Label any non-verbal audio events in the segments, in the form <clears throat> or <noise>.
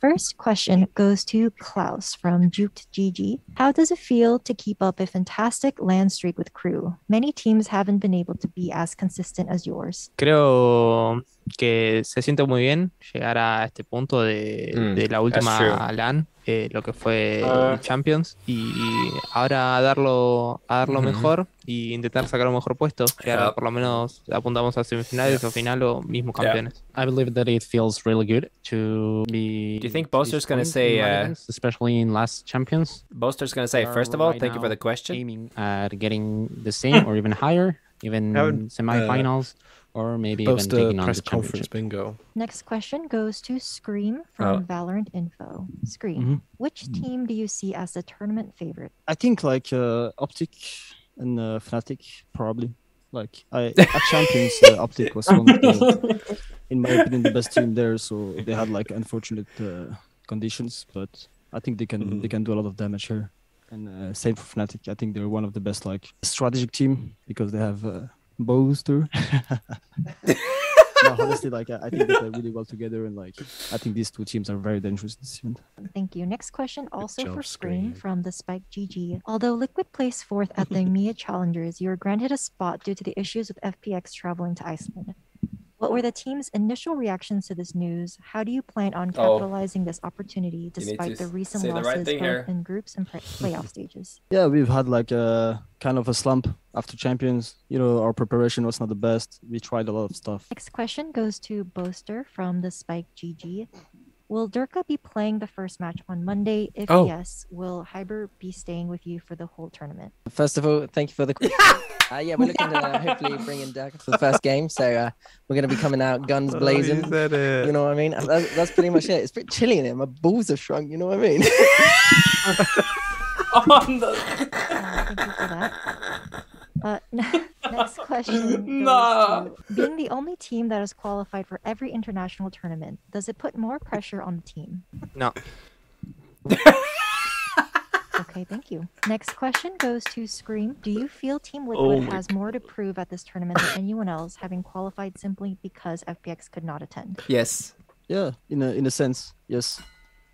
First question goes to Klaus from Juked GG. How does it feel to keep up a fantastic LAN streak with KRÜ? Many teams haven't been able to be as consistent as yours. Creo que se siente muy bien llegar a este punto de, Mm, de la última. LAN, eh, lo que fue el Champions, y ahora darlo, a darlo Ujú. mejor y intentar sacar un mejor puesto. Que ahora Yeah. por lo menos apuntamos a semifinales o final o mismo Yeah. campeones. I believe that it feels really good to be. Do you think to Boaster's gonna this say, uh, especially in last champions? Boaster's gonna say, We are first of all, right thank you for the question. Aiming at getting the same or even higher, even would, semifinals, or maybe even Post a taking on the conference bingo. Next question goes to Scream from Oh. Valorant Info. Scream, Mhm. which team do you see as the tournament favorite? I think like uh, Optic and uh, Fnatic probably. Like I <laughs> at Champions, uh, Optic was one of the, in my opinion, the best team there. So they had like unfortunate uh, conditions, but I think they can they can do a lot of damage here. And uh, same for Fnatic. I think they're one of the best like strategic team because they have uh, Boaster. <laughs> no, honestly, like I, I think they play really well together, and like I think these two teams are very dangerous this event. Thank you. Next question also job, for Scream Scream. from the Spike GG. Although Liquid placed fourth at the <laughs> EMEA Challengers, you were granted a spot due to the issues with FPX traveling to Iceland. What were the team's initial reactions to this news? How do you plan on Oh. capitalizing this opportunity despite the recent say the right losses both here. in groups and pre- playoff stages? <laughs> Yeah, we've had like a kind of a slump after champions. You know, our preparation was not the best. We tried a lot of stuff. Next question goes to Boaster from the Spike GG. Will Derke be playing the first match on Monday? If Oh. yes, will Hyber be staying with you for the whole tournament? First of all, thank you for the <laughs> question. uh, yeah, we're looking to uh, hopefully bring in Derke for the first game. So uh, we're going to be coming out <laughs> guns blazing. You know what I mean? That's, that's pretty much it. It's pretty chilly in here. My balls have shrunk. You know what I mean? <laughs> On the... Uh, thank you for that. Uh, next <laughs> question. goes to, Being the only team that is qualified for every international tournament, does it put more pressure on the team? No. Okay, thank you. Next question goes to Scream. Do you feel Team Liquid oh my has more to prove at this tournament than anyone else, having qualified simply because FPX could not attend? Yes. Yeah, in a in a sense, yes,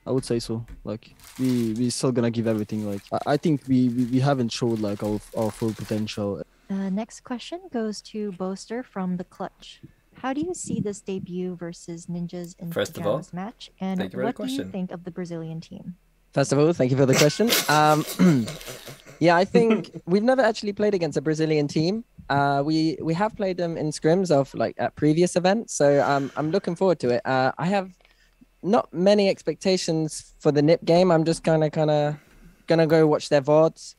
I would say so. Like we we still gonna give everything. Like I, I think we, we we haven't showed like our our full potential. Uh, next question goes to Boaster from the Clutch. How do you see this debut versus Ninjas in First of all, match? And thank you for the what do you think of the Brazilian team? First of all, thank you for the question. Um, <clears throat> yeah, I think we've never actually played against a Brazilian team. Uh, we we have played them in scrims of like at previous events, so um, I'm looking forward to it. Uh, I have not many expectations for the Nip game. I'm just kind of kind of gonna go watch their vods,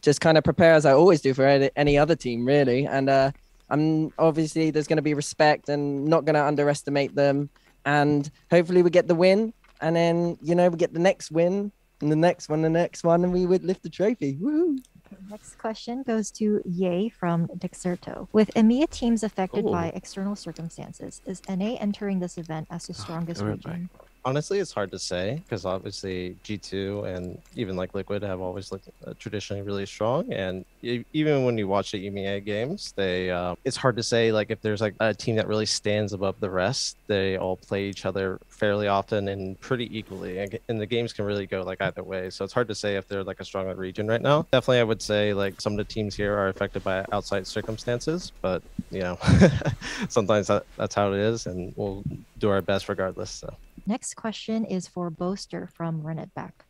just kind of prepare as I always do for any, any other team, really. And uh, I'm obviously there's gonna be respect and not gonna underestimate them. And hopefully we get the win, and then you know we get the next win, and the next one, the next one, and we would lift the trophy. Woo! Next question goes to yay from Dexerto. With EMEA teams affected Ooh. by external circumstances, is NA entering this event as the strongest region? back. Honestly, it's hard to say because obviously G2 and even like Liquid have always looked uh, traditionally really strong. And e- even when you watch the EMEA games, they uh, it's hard to say like if there's like a team that really stands above the rest. They all play each other fairly often and pretty equally, and, and the games can really go like either way. So it's hard to say if they're like a stronger region right now. Definitely, I would say like some of the teams here are affected by outside circumstances, but you know, <laughs> sometimes that, that's how it is, and we'll do our best regardless. So. Next question is for Boaster from Run It Back.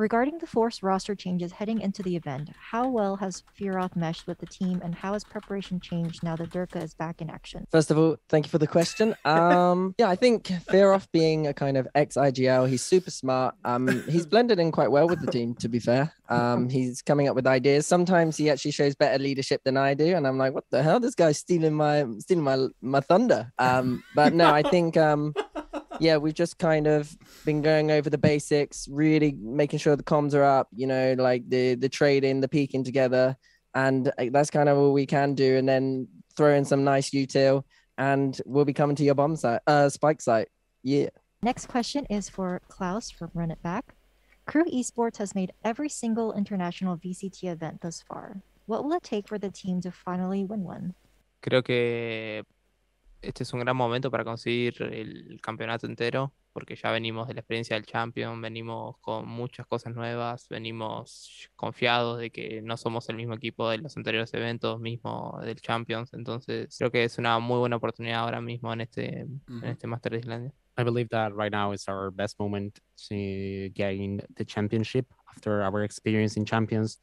Regarding the forced roster changes heading into the event, how well has Firoth meshed with the team and how has preparation changed now that Derke is back in action? First of all, thank you for the question. <laughs> Um, yeah, I think Fearoff being a kind of ex IGL, he's super smart. Um, he's blended in quite well with the team. To be fair, um, he's coming up with ideas. Sometimes he actually shows better leadership than I do, and I'm like, what the hell? This guy's stealing my stealing my my thunder. Um, but no, I think um, yeah, we've just kind of been going over the basics, really making sure the comms are up, you know, like the the trading, the peaking together, and uh, that's kind of all we can do. And then throw in some nice util, and we'll be coming to your bomb site, uh, spike site. Yeah. Next question is for Klaus from Run It Back. KRÜ Esports has made every single international VCT event thus far. What will it take for the team to finally win one? Creo que este es un gran momento para conseguir el campeonato entero. porque ya venimos de la experiencia del Champion, venimos con muchas cosas nuevas, venimos confiados de que no somos el mismo equipo de los anteriores eventos, mismo del Champions, entonces creo que es una muy buena oportunidad ahora mismo en este, en Ujú. este Master de Islandia. I believe that right now is our best moment to gain the championship after our experience in champions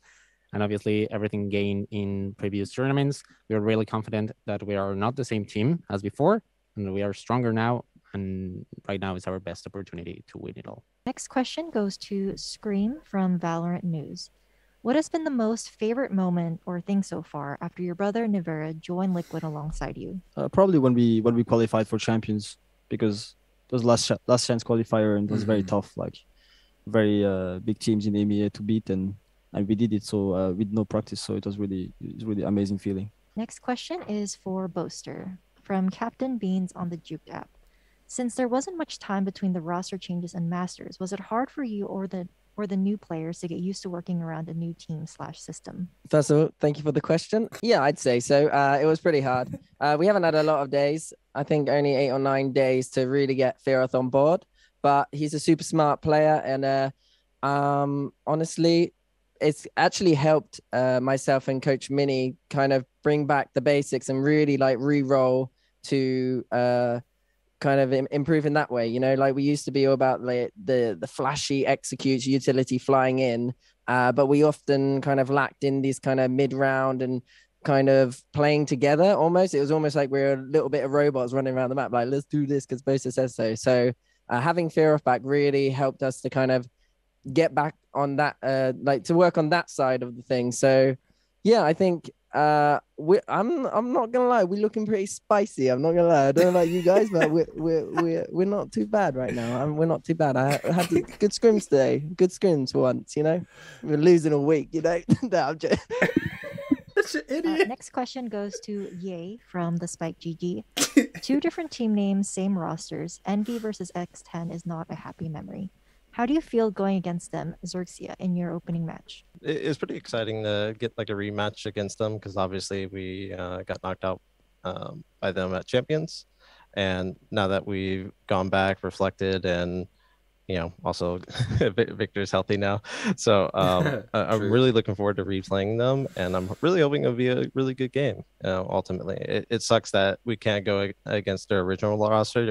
and obviously everything gained in previous tournaments. We are really confident that we are not the same team as before and we are stronger now. And right now is our best opportunity to win it all. Next question goes to Scream from Valorant News. What has been the most favorite moment or thing so far after your brother Nivera joined Liquid alongside you? Uh, probably when we when we qualified for champions because it was last last chance qualifier and it was very Mhm. tough. Like very uh, big teams in EMEA to beat and and we did it so uh, with no practice. So it was really it was really amazing feeling. Next question is for Boaster from Captain Beans on the juke app. Since there wasn't much time between the roster changes and masters, was it hard for you or the or the new players to get used to working around a new team slash system? First of all, thank you for the question. Yeah, I'd say so. Uh, it was pretty hard. Uh, we haven't had a lot of days. I think only eight or nine days to really get Feroth on board. But he's a super smart player, and uh, um, honestly, it's actually helped uh, myself and Coach mini kind of bring back the basics and really like re-roll to uh, kind of im- improve in that way. You know, like we used to be all about like the the flashy executes utility flying in, uh, but we often kind of lacked in these kind of mid round and kind of playing together almost. It was almost like we are a little bit of robots running around the map, like let's do this because Boaster says so. So uh, having Fear of back really helped us to kind of get back on that, uh, like to work on that side of the thing. So yeah, I think uh we I'm I'm not gonna lie, we're looking pretty spicy. I'm not gonna lie. I don't know about you guys, but we're we're we're we're not too bad right now. I'm, we're not too bad. I had good scrims today. Good scrims for once, you know. We're losing a week, you know. <laughs> no, I'm just Such an Uh, idiot. next question goes to yay from the Spike GG. Two different team names, same rosters. Envy versus X10 is not a happy memory. How do you feel going against them, Xerxia, in your opening match? it, it's pretty exciting to get like a rematch against them because obviously we uh, got knocked out um, by them at champions and now that we've gone back reflected and you know also <laughs> Vic- victor's healthy now so um, <laughs> I- i'm really looking forward to replaying them and i'm really hoping it'll be a really good game you know, ultimately it, it sucks that we can't go against their original roster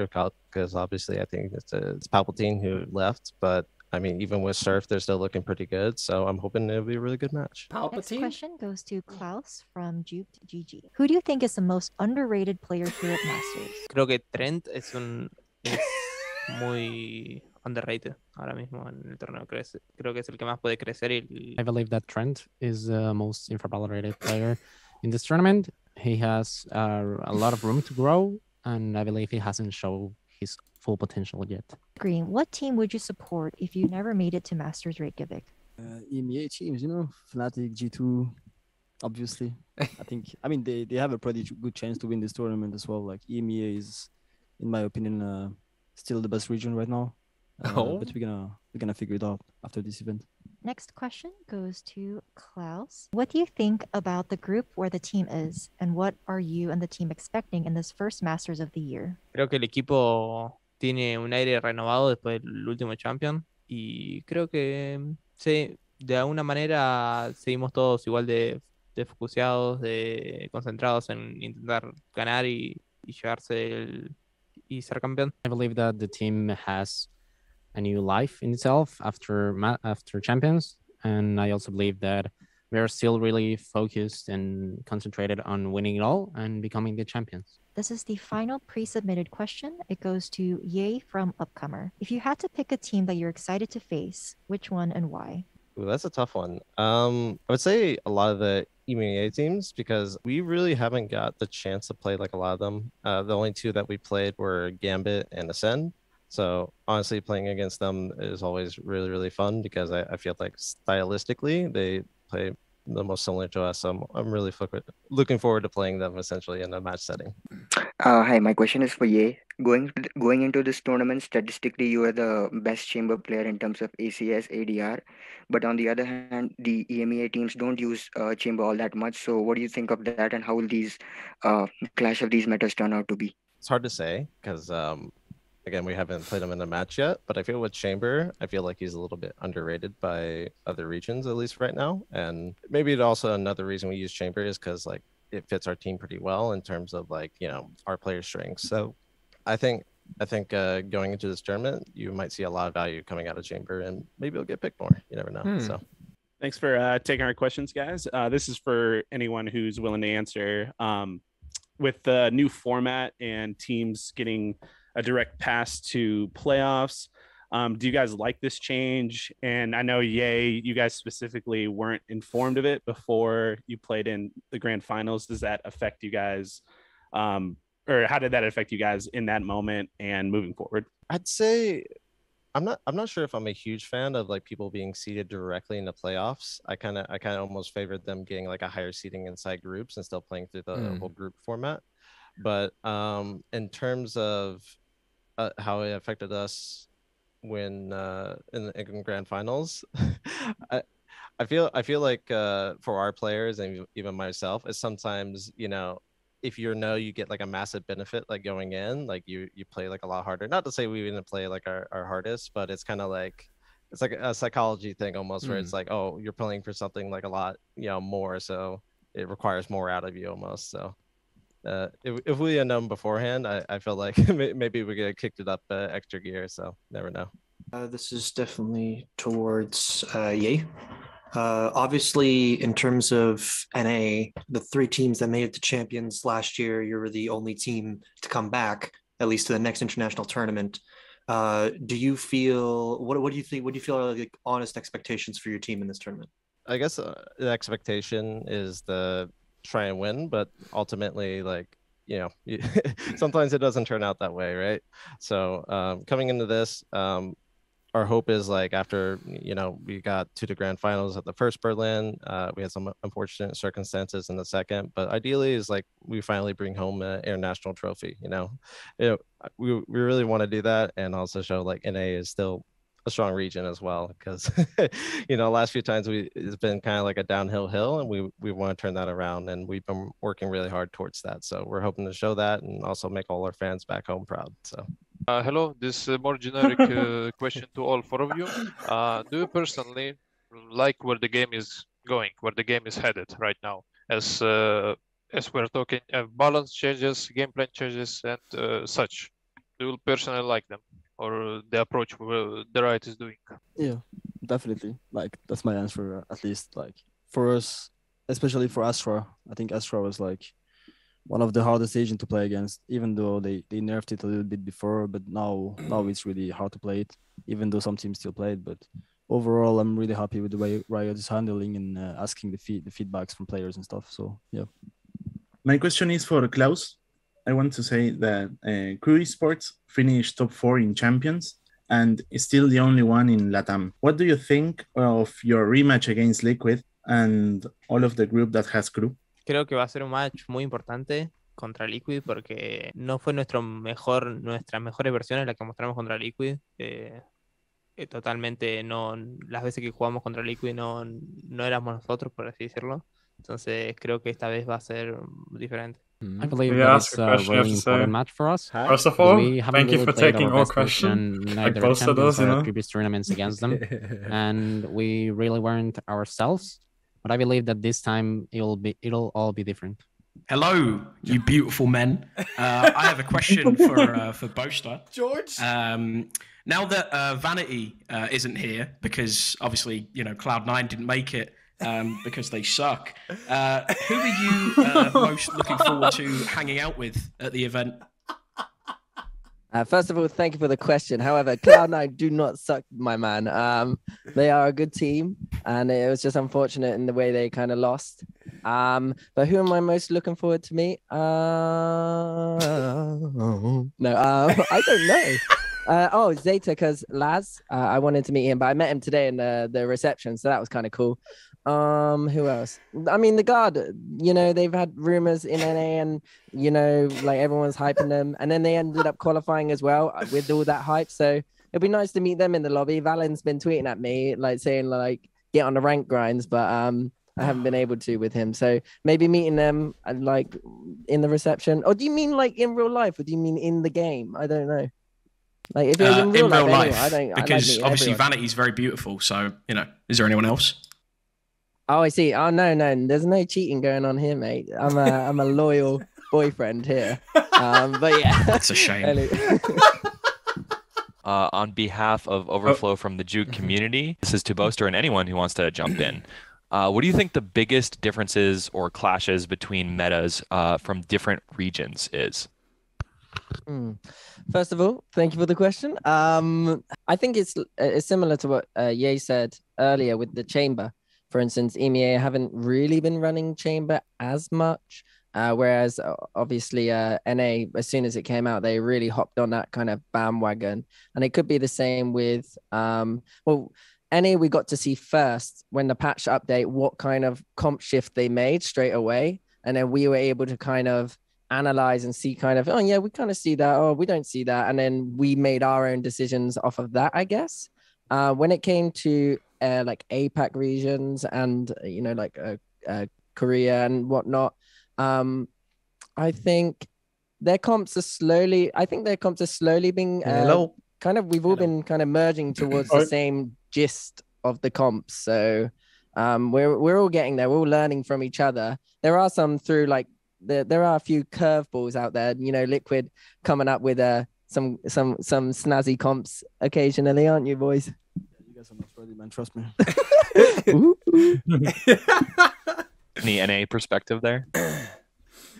because obviously i think it's, uh it's Patiphan who left but I mean, even with Surf, they're still looking pretty good. So I'm hoping it'll be a really good match. Next question goes to Klaus from Juked GG. Who do you think is the most underrated player here at Masters? Creo que Trent es un es muy underrated ahora mismo en el torneo. Creo, creo que es el que más puede crecer y I believe that Trent is the most infravalorated player in this tournament. He has uh, a lot of room to grow, and I believe he hasn't shown his full potential yet. Green, what team would you support if you never made it to Masters Reykjavik? Uh, EMEA teams, you know, Fnatic, G2, obviously. I think, I mean, they, they have a pretty good chance to win this tournament as well. Like EMEA is, in my opinion, uh, still the best region right now. Uh, Oh. But we're gonna we're gonna figure it out after this event. Next question goes to Klaus. What do you think about the group where the team is, and what are you and the team expecting in this first Masters of the year? creo que el equipo tiene un aire renovado después del último Champion y creo que sí, de alguna manera seguimos todos igual de, de focuseados, de concentrados en intentar ganar y, y llevarse el, y ser campeón. I believe that the team has a new life in itself after after champions, and I also believe that we are still really focused and concentrated on winning it all and becoming the champions. This is the final pre submitted question. It goes to Yay from Upcomer. If you had to pick a team that you're excited to face, which one and why? Ooh, that's a tough one. Um, I would say a lot of the EMEA teams because we really haven't got the chance to play like a lot of them. Uh, the only two that we played were Gambit and Acend. So honestly, playing against them is always really, really fun because I, I feel like stylistically they play the most similar to us. So I'm, I'm really fuck- looking forward to playing them essentially in a match setting. Uh, hi, my question is for yay. Going going into this tournament, statistically, you are the best chamber player in terms of ACS, ADR. But on the other hand, the EMEA teams don't use uh, chamber all that much. So, what do you think of that, and how will these uh, clash of these metas turn out to be? it's hard to say because um, again, we haven't played him in a match yet, but I feel with Chamber, I feel like he's a little bit underrated by other regions, at least right now. And maybe it also another reason we use Chamber is because like it fits our team pretty well in terms of like you know our player strengths. So I think I think uh, going into this tournament, you might see a lot of value coming out of Chamber, and maybe he'll get picked more. You never know. Hmm. So Thanks for uh, taking our questions, guys. Uh, this is for anyone who's willing to answer. Um, with the new format and teams getting a direct pass to playoffs, um, do you guys like this change? And I know, yay, you guys specifically weren't informed of it before you played in the grand finals. Does that affect you guys? Um, or how did that affect you guys in that moment and moving forward? I'd say I'm not I'm not sure if I'm a huge fan of like people being seated directly in the playoffs. I kind of I kind of almost favored them getting like a higher seating inside groups and still playing through the Mm. whole group format. But um in terms of uh, how it affected us when uh in the in grand finals, <laughs> I I feel I feel like uh for our players and even myself, it's sometimes, you know, if you know you get like a massive benefit like going in like you you play like a lot harder. Not to say we didn't play like our, our hardest but it's kind of like it's like a psychology thing almost where it's like oh you're playing for something like a lot you know more so it requires more out of you almost so uh if, if we had known beforehand i, I feel like <laughs> maybe we could have kicked it up uh, extra gear so never know Uh, this is definitely towards uh, Yay. Uh, obviously, in terms of NA, the three teams that made it to champions last year, you were the only team to come back, at least to the next international tournament. Uh, do you feel what? What do you think? What do you feel are like honest expectations for your team in this tournament? I guess uh, the expectation is to try and win, but ultimately, like you know, <laughs> sometimes it doesn't turn out that way, right? So um, coming into this, um, our hope is like after you know we got to the grand finals at the first Berlin, uh, we had some unfortunate circumstances in the second, but ideally is like we finally bring home an international trophy. You know, you know, we we really want to do that and also show like NA is still a strong region as well because <laughs> you know last few times we it's been kind of like a downhill hill and we we want to turn that around and we've been working really hard towards that so we're hoping to show that and also make all our fans back home proud so Uh, hello, this is more generic uh, question to all four of you. Uh, do you personally like where the game is going, where the game is headed right now? As uh, as we're talking, uh, balance changes, game plan changes, and uh, such. Do you personally like them, or the approach uh, the right is doing? Yeah, definitely. Like that's my answer. At least like for us, especially for Astra, I think Astra was like one of the hardest agent to play against. Even though they they nerfed it a little bit before, but now now it's really hard to play it. Even though some teams still play it, but overall, I'm really happy with the way Riot is handling and uh, asking the feed the feedbacks from players and stuff. So yeah. My question is for Klaus. I want to say that uh, Crew Esports finished top four in Champions and is still the only one in LATAM. What do you think of your rematch against Liquid and all of the group that has Crew? Creo que va a ser un match muy importante contra Liquid porque no fue nuestro mejor, nuestras mejores versiones la que mostramos contra Liquid. eh, eh, totalmente no, las veces que jugamos contra Liquid no, no éramos nosotros, por así decirlo. Entonces creo que esta vez va a ser mm, diferente. I believe May I that ask it's a a question, really have to say? important match for us. First of all, we haven't thank you for played taking our all best version, questions. <laughs> neither Like both of those, you or know. previous tournaments against them, <laughs> and we really weren't ourselves. But I believe that this time it'll be it'll all be different. Hello, you beautiful men. Uh, I have a question <laughs> for uh, for Boaster. George. Um, now that uh, Vanity uh, isn't here because obviously you know Cloud Nine didn't make it um, because they suck. Uh, who are you uh, <laughs> most looking forward to hanging out with at the event? Uh, first of all, thank you for the question. However, Cloud9 do not suck, my man. Um, they are a good team, and it was just unfortunate in the way they kind of lost. Um, but who am I most looking forward to meet? Uh, no, um, <laughs> I don't know. Uh, oh, Zeta, because Laz, uh, I wanted to meet him, but I met him today in the, the reception, so that was kind of cool. Um, who else? I mean, the guard. You know, they've had rumors in NA, and you know, like everyone's hyping them, and then they ended up qualifying as well uh, with all that hype. So it'd be nice to meet them in the lobby. Valyn's been tweeting at me, like saying like get on the rank grinds, but um, I haven't been able to with him. So maybe meeting them uh, like in the reception. Or do you mean like in real life, or do you mean in the game? I don't know. Like if it was Uh, in real, in real life, life, anyway, I don't. I like because obviously everyone. Vanity is very beautiful. So you know, is there anyone else? Oh, I see. Oh no, no, there's no cheating going on here, mate. I'm a I'm a loyal <laughs> boyfriend here. Um, but yeah, That's a shame. <laughs> Uh, on behalf of Overflow from the Juke community, this is to Boaster and anyone who wants to jump in. Uh, what do you think the biggest differences or clashes between metas uh, from different regions is? Hmm. First of all, thank you for the question. Um, I think it's it's similar to what uh, yay said earlier with the chamber. For instance, EMEA haven't really been running chamber as much, uh, whereas uh, obviously uh, NA, as soon as it came out, they really hopped on that kind of bandwagon. And it could be the same with um, well. NA we got to see first when the patch update what kind of comp shift they made straight away, and then we were able to kind of analyze and see kind of oh yeah we kind of see that oh we don't see that and then we made our own decisions off of that i guess uh when it came to uh, like apac regions and you know like uh, uh, korea and whatnot. Um i think their comps are slowly i think their comps are slowly being uh, Hello. kind of we've all been kind of merging towards the same gist of the comps. So um we're we're all getting there. We're all learning from each other. There are some through like there, there are a few curveballs out there. You know liquid coming up with uh some some some snazzy comps occasionally aren't you boys? You guys are not ready, man. Trust me. <laughs> Any NA perspective there? <clears throat>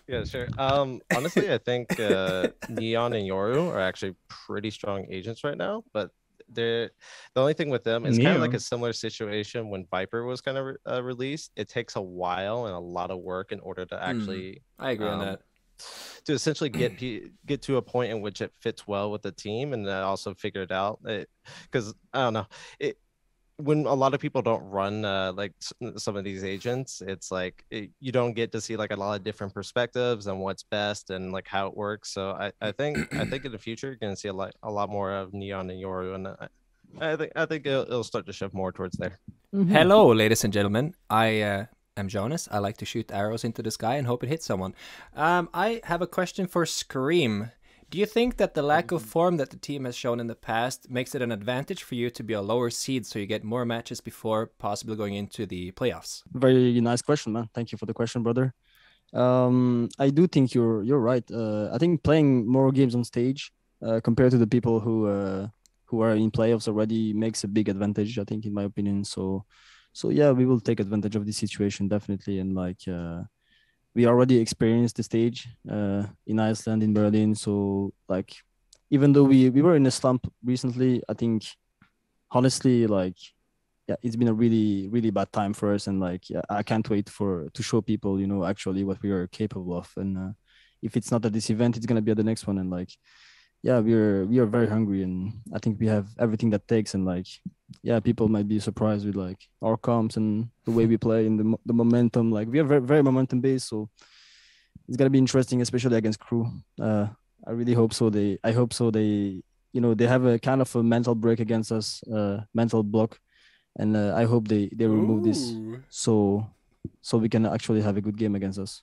Yeah, sure. Um, honestly, I think uh, Neon and Yoru are actually pretty strong agents right now, but they're the only thing with them is kind of like a similar situation when Viper was kind of re- uh, released. It takes a while and a lot of work in order to actually. I agree on um, that. To essentially get get to a point in which it fits well with the team, and then also figure it out. Because I don't know, it when a lot of people don't run uh, like s- some of these agents, it's like it, you don't get to see like a lot of different perspectives and what's best and like how it works. So I, I think I think in the future you're gonna see a lot a lot more of Neon and Yoru, and I, I think I think it'll, it'll start to shift more towards there. Hello, ladies and gentlemen. I uh, am Jonas. I like to shoot arrows into the sky and hope it hits someone. Um, I have a question for Scream. Do you think that the lack of form that the team has shown in the past makes it an advantage for you to be a lower seed so you get more matches before possibly going into the playoffs? Very nice question, man. Thank you for the question, brother. Um, I do think you're you're right. Uh, I think playing more games on stage uh, compared to the people who uh, who are in playoffs already makes a big advantage. I think, in my opinion. So, so yeah, we will take advantage of this situation definitely, and like uh, we already experienced the stage uh, in Iceland, in Berlin. So like, even though we we were in a slump recently, I think honestly like yeah it's been a really really bad time for us. And like yeah, i can't wait for to show people you know actually what we are capable of. And uh, if it's not at this event it's going to be at the next one. And like yeah we're we are very hungry and i think we have everything that takes and like yeah people might be surprised with like our comps and the way we play and the, the momentum. Like we are very, very momentum based so it's going to be interesting especially against KRÜ. Uh i really hope so. They i hope so. They you know they have a kind of a mental break against us uh mental block. And uh, I hope they they remove this so so we can actually have a good game against us.